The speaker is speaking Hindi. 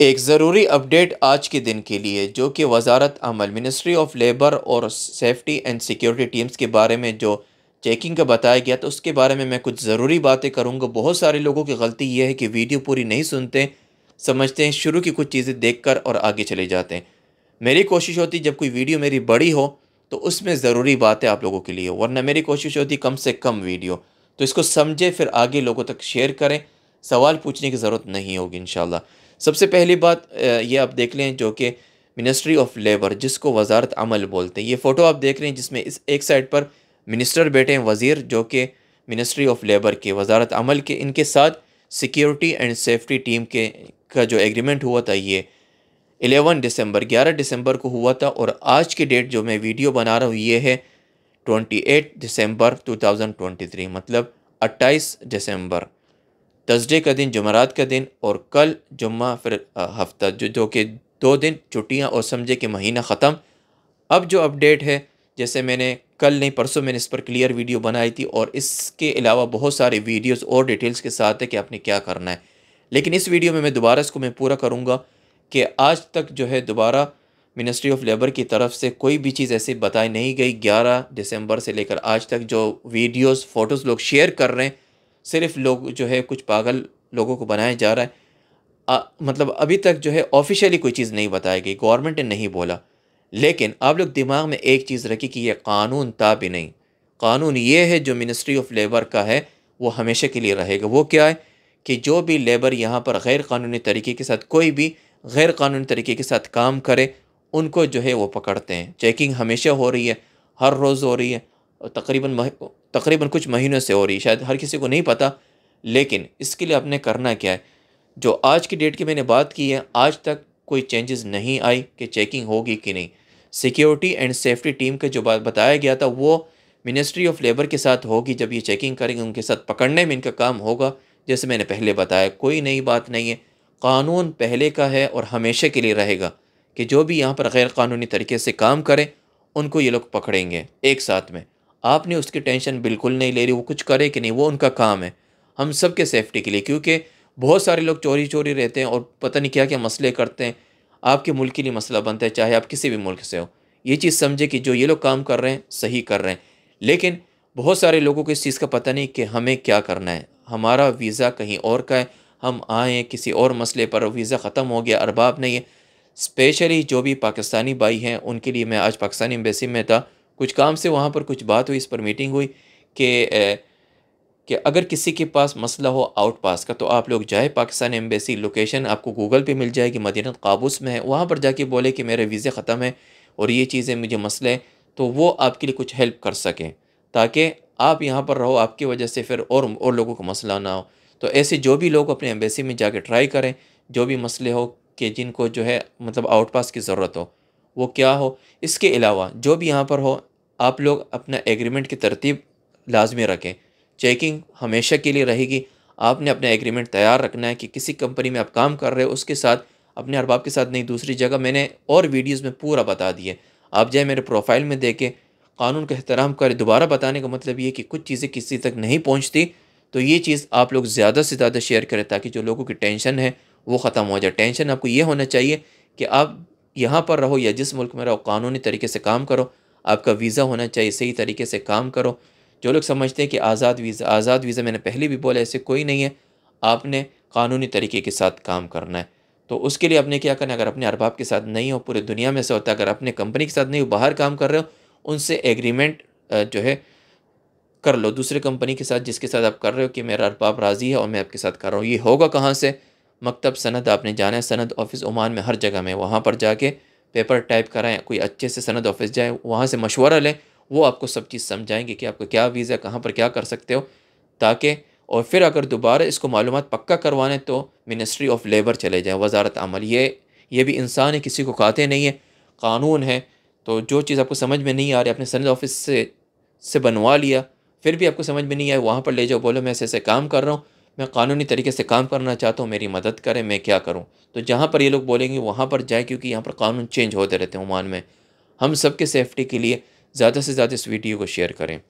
एक ज़रूरी अपडेट आज के दिन के लिए, जो कि वजारत अमल मिनिस्ट्री ऑफ़ लेबर और सेफ्टी एंड सिक्योरिटी टीम्स के बारे में जो चेकिंग का बताया गया तो उसके बारे में मैं कुछ ज़रूरी बातें करूँगा। बहुत सारे लोगों की गलती ये है कि वीडियो पूरी नहीं सुनते, समझते हैं, शुरू की कुछ चीज़ें देख कर और आगे चले जाते हैं। मेरी कोशिश होती जब कोई वीडियो मेरी बड़ी हो तो उसमें ज़रूरी बातें आप लोगों के लिए, वरना मेरी कोशिश होती कम से कम वीडियो। तो इसको समझे, फिर आगे लोगों तक शेयर करें। सवाल पूछने की ज़रूरत नहीं होगी इन सबसे पहली बात ये आप देख लें जो कि मिनिस्ट्री ऑफ़ लेबर जिसको वजारत अमल बोलते हैं। ये फ़ोटो आप देख रहे हैं जिसमें इस एक साइड पर मिनिस्टर बैठे हैं, वज़ीर, जो कि मिनिस्ट्री ऑफ़ लेबर के वजारत अमल के, इनके साथ सिक्योरिटी एंड सेफ्टी टीम के, का जो एग्रीमेंट हुआ था ये 11 दिसंबर 11 दिसंबर को हुआ था और आज की डेट जो मैं वीडियो बना रहा हूँ, ये है 28 दिसंबर 2023 मतलब 28 दिसंबर। थर्सडे का दिन जुमरात का दिन और कल जुम्मा फिर हफ़्ता, जो जो कि दो दिन छुट्टियाँ और समझे कि महीना ख़त्म। अब जो अपडेट है, जैसे मैंने कल नहीं, परसों मैंने इस पर क्लियर वीडियो बनाई थी और इसके अलावा बहुत सारे वीडियोस और डिटेल्स के साथ है कि आपने क्या करना है। लेकिन इस वीडियो में मैं दोबारा इसको मैं पूरा करूँगा कि आज तक जो है दोबारा मिनिस्ट्री ऑफ़ लेबर की तरफ़ से कोई भी चीज़ ऐसी बताई नहीं गई। ग्यारह दिसंबर से लेकर आज तक जो वीडियोस फ़ोटोज़ लोग शेयर कर रहे हैं सिर्फ़ लोग जो है कुछ पागल लोगों को बनाया जा रहा है। आ, मतलब अभी तक जो है ऑफिशियली कोई चीज़ नहीं बताई गई गवर्नमेंट ने नहीं बोला। लेकिन आप लोग दिमाग में एक चीज़ रखी कि यह कानून था भी नहीं। कानून ये है जो मिनिस्ट्री ऑफ़ लेबर का है वो हमेशा के लिए रहेगा। वो क्या है कि जो भी लेबर यहाँ पर गैर कानूनी तरीके के साथ कोई भी गैर कानूनी तरीके के साथ काम करे उनको जो है वो पकड़ते हैं। चेकिंग हमेशा हो रही है हर रोज़ हो रही है। तकरीबन तकरीबन कुछ महीनों से हो रही शायद हर किसी को नहीं पता, लेकिन इसके लिए आपने करना क्या है? जो आज की डेट की मैंने बात की है, आज तक कोई चेंजेस नहीं आई कि चेकिंग होगी कि नहीं। सिक्योरिटी एंड सेफ्टी टीम का जो बात बताया गया था, वो मिनिस्ट्री ऑफ़ लेबर के साथ होगी, जब ये चेकिंग करेंगे, उनके साथ पकड़ने में इनका काम होगा, जैसे मैंने पहले बताया, कोई नई बात नहीं है। कानून पहले का है और हमेशा के लिए रहेगा कि जो भी यहाँ पर गैर कानूनी तरीके से काम करें, उनको ये लोग पकड़ेंगे एक साथ में। आपने उसकी टेंशन बिल्कुल नहीं ले रही, वो कुछ करे कि नहीं, वो उनका काम है। हम सब के सेफ्टी के लिए, क्योंकि बहुत सारे लोग चोरी चोरी रहते हैं और पता नहीं क्या क्या मसले करते हैं। आपके मुल्क के लिए मसला बनता है, चाहे आप किसी भी मुल्क से हो। ये चीज़ समझे कि जो ये लोग काम कर रहे हैं, सही कर रहे हैं। लेकिन बहुत सारे लोगों को इस चीज़ का पता नहीं कि हमें क्या करना है। हमारा वीज़ा कहीं और का है। हम आए किसी और मसले पर वीज़ा ख़त्म हो गया, अरबाब नहीं है। स्पेशली जो भी पाकिस्तानी भाई हैं, उनके लिए मैं आज पाकिस्तानी एम्बेसी में था। कुछ काम से वहाँ पर कुछ बात हुई, इस पर मीटिंग हुई कि कि अगर किसी के पास मसला हो आउट पास का तो आप लोग जाए, पाकिस्तान एम्बेसी लोकेशन आपको गूगल पे मिल जाएगी मदीनत काबूस में है, वहाँ पर जाके बोले कि मेरे वीज़े ख़त्म है और ये चीज़ें मुझे मसले तो वो आपके लिए कुछ हेल्प कर सकें, ताकि आप यहाँ पर रहो, आपकी वजह से फिर और और लोगों को मसला ना हो। तो ऐसे जो भी लोग अपने एम्बेसी में जाके ट्राई करें, जो भी मसले हो कि जिनको जो है मतलब आउट पास की ज़रूरत हो, वो क्या हो, इसके अलावा जो भी यहाँ पर हो आप लोग अपना एग्रीमेंट की तरतीब लाजमी रखें। चेकिंग हमेशा के लिए रहेगी। आपने अपना एग्रीमेंट तैयार रखना है कि किसी कंपनी में आप काम कर रहे हो, उसके साथ अपने अरबाब के साथ नहीं, दूसरी जगह मैंने और वीडियोज़ में पूरा बता दिए। आप जाए मेरे प्रोफ़ाइल में देखें। कानून का एहतराम करें। दोबारा बताने का मतलब ये कि कुछ चीज़ें किसी तक नहीं पहुँचती। तो ये चीज़ आप लोग ज़्यादा से ज़्यादा शेयर करें ताकि जो लोगों की टेंशन है, वो ख़त्म हो जाए। टेंशन आपको ये होना चाहिए कि आप यहाँ पर रहो या जिस मुल्क में रहो, कानूनी तरीके से काम करो। आपका वीज़ा होना चाहिए, सही तरीके से काम करो। जो लोग समझते हैं कि आज़ाद वीज़ा आज़ाद वीज़ा मैंने पहले भी बोला, ऐसे कोई नहीं है। आपने कानूनी तरीके के साथ काम करना है। तो उसके लिए आपने क्या करना है? अगर अपने अरबाब के साथ नहीं हो, पूरे दुनिया में से होता अगर अपने कंपनी के साथ नहीं हो, बाहर काम कर रहे हो, उनसे एग्रीमेंट जो है, कर लो। दूसरे कंपनी के साथ जिसके साथ आप कर रहे हो कि मेरा अरबाब राज़ी है और मैं आपके साथ कर रहा हूँ। ये होगा कहाँ से? मकतब सनद, आपने जाना है, सनद ऑफ़िस ओमान में हर जगह में वहाँ पर जाके पेपर टाइप कराएँ, कोई अच्छे से सनद ऑफ़िस जाए, वहाँ से मशवरा लें, वो आपको सब चीज़ समझाएँगे कि आपको क्या वीज़ा कहाँ पर क्या कर सकते हो, ताकि, और फिर अगर दोबारा इसको मालूम पक्का करवाने तो मिनिस्ट्री ऑफ़ लेबर चले जाएँ, वजारत अमल। ये ये भी इंसान है, किसी को खाते नहीं है, कानून है तो जो चीज़ आपको समझ में नहीं आ रही अपने सनद ऑफ़िस से से बनवा लिया, फिर भी आपको समझ में नहीं आया, वहाँ पर ले जाओ, बोलो, मैं ऐसे ऐसे काम कर रहा हूँ मैं कानूनी तरीके से काम करना चाहता हूँ, मेरी मदद करें, मैं क्या करूँ? तो जहाँ पर ये लोग बोलेंगे, वहाँ पर जाए, क्योंकि यहाँ पर कानून चेंज होते रहते हैं ओमान में। हम सब के सेफ्टी के लिए ज़्यादा से ज़्यादा इस वीडियो को शेयर करें।